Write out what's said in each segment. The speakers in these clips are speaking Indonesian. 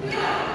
Yeah.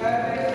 Amen.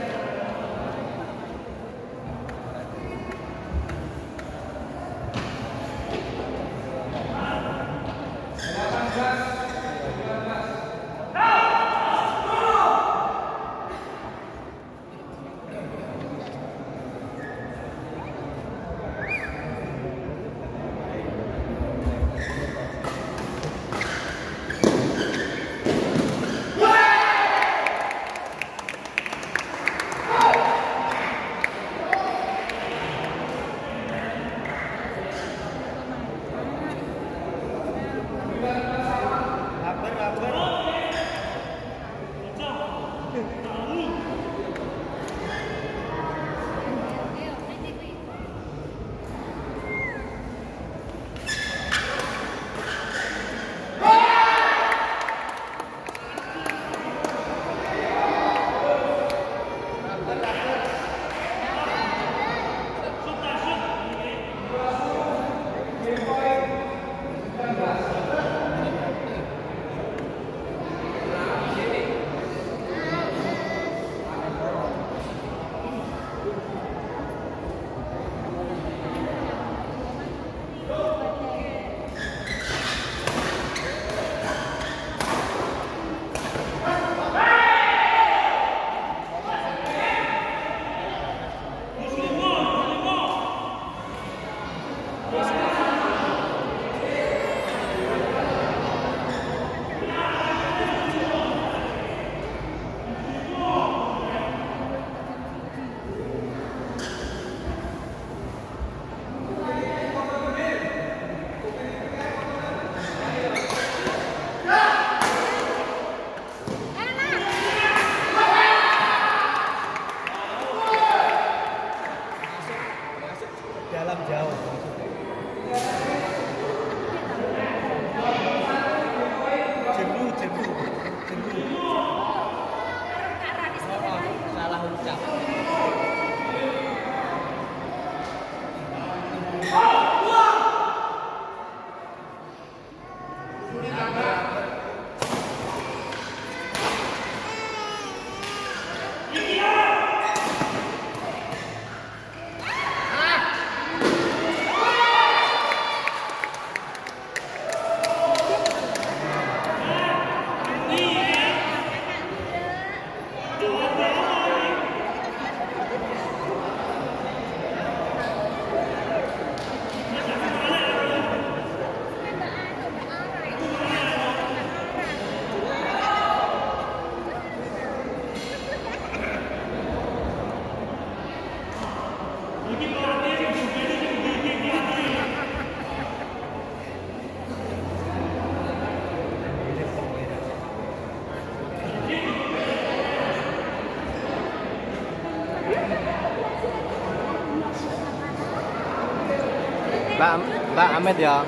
来安排的啊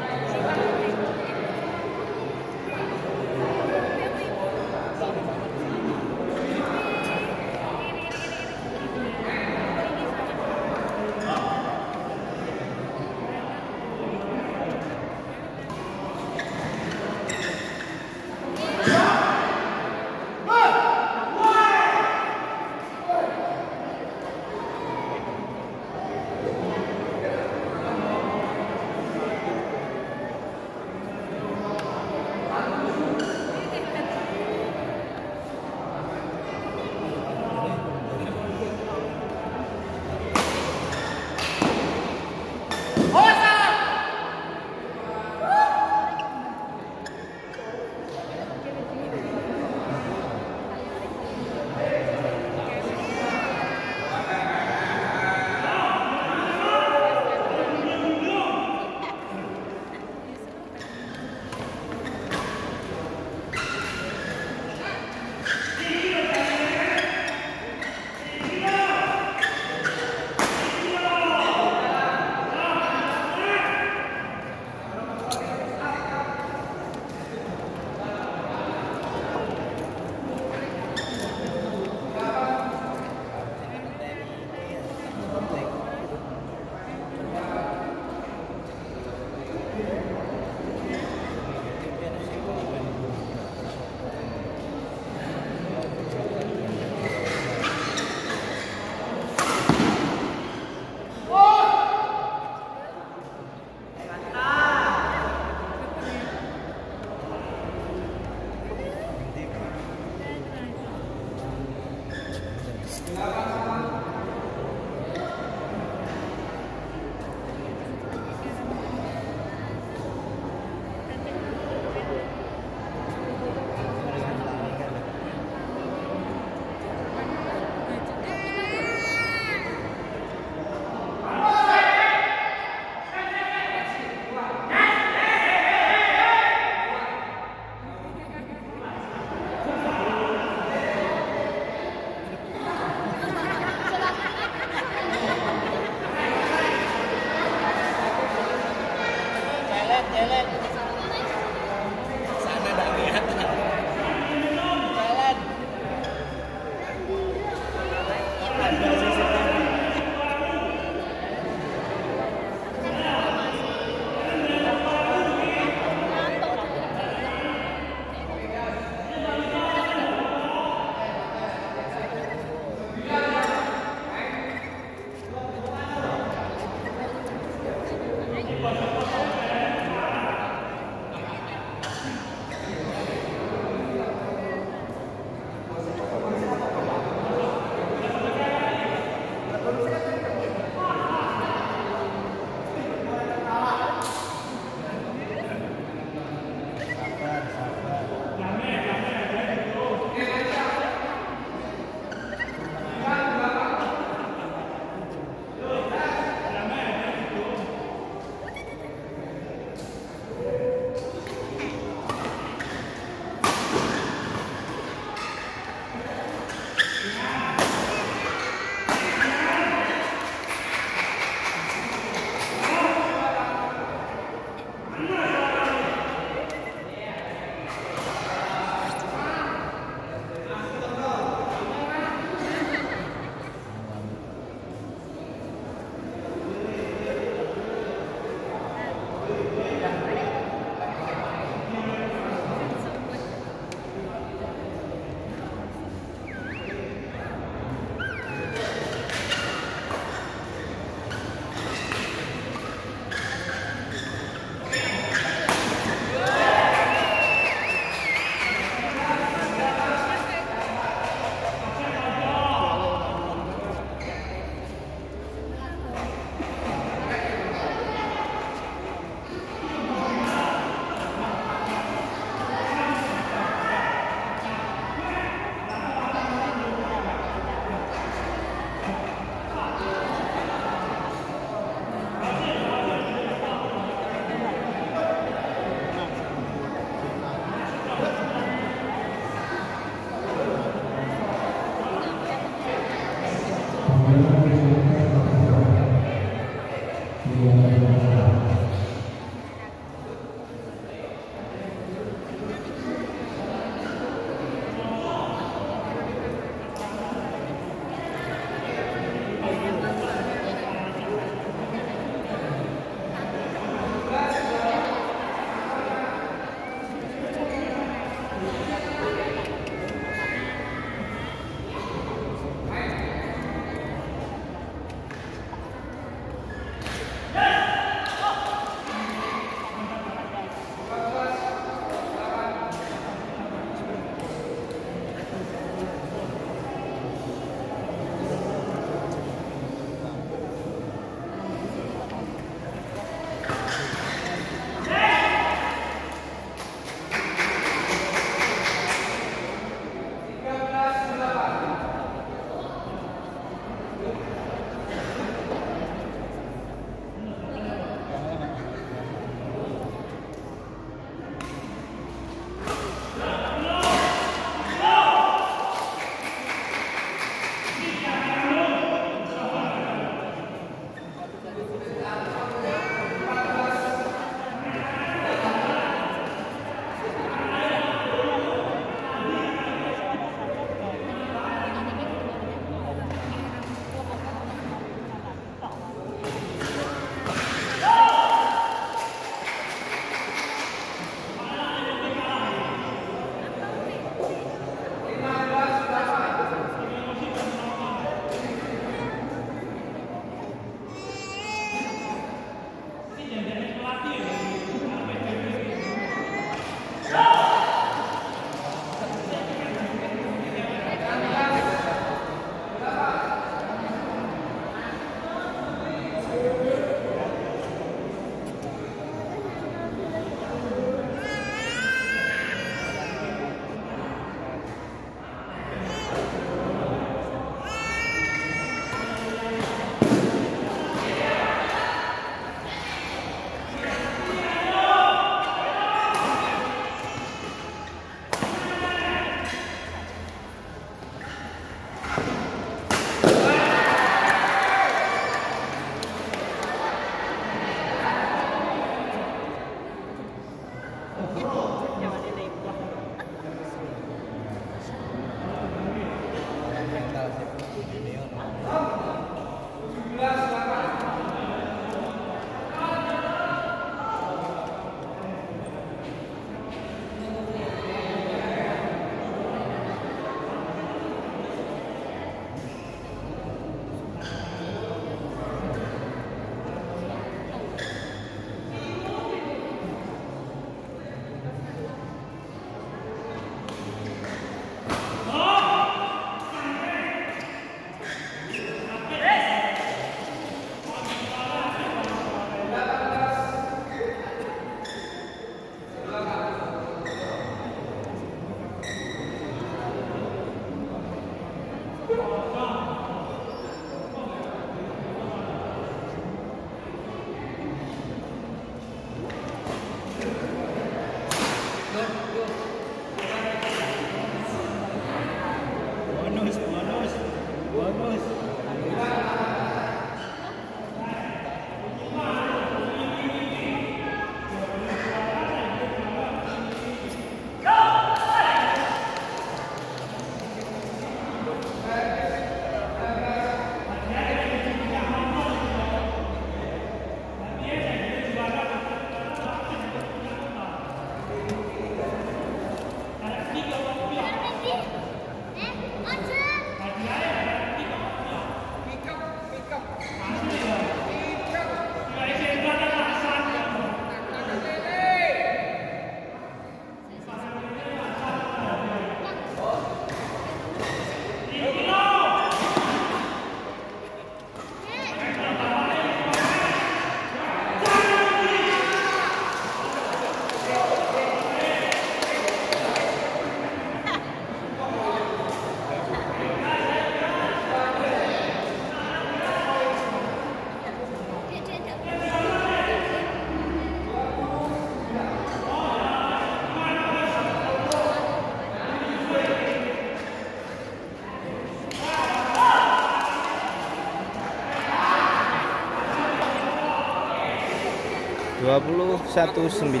21-9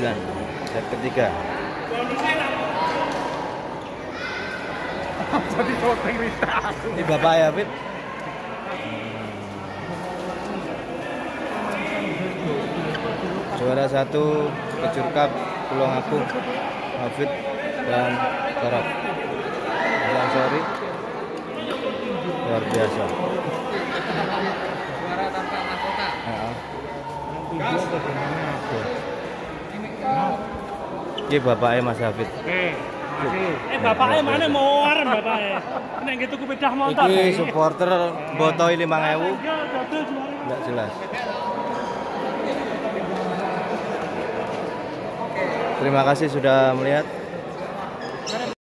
set ketiga. Ini bapak ya Fit? Juara satu kecur cup Pulau Agung Hafid dan Barat. Sorry. Luar biasa Juara tanpa mahkota. Ya. Ini bapaknya Mas Hafid. Oke. Eh bapaknya mana mau arem bapaknya? Nek gitu ku pedah motor. Iki supporter botoi 5000 Ya dodol juara. enggak jelas. Terima kasih sudah melihat.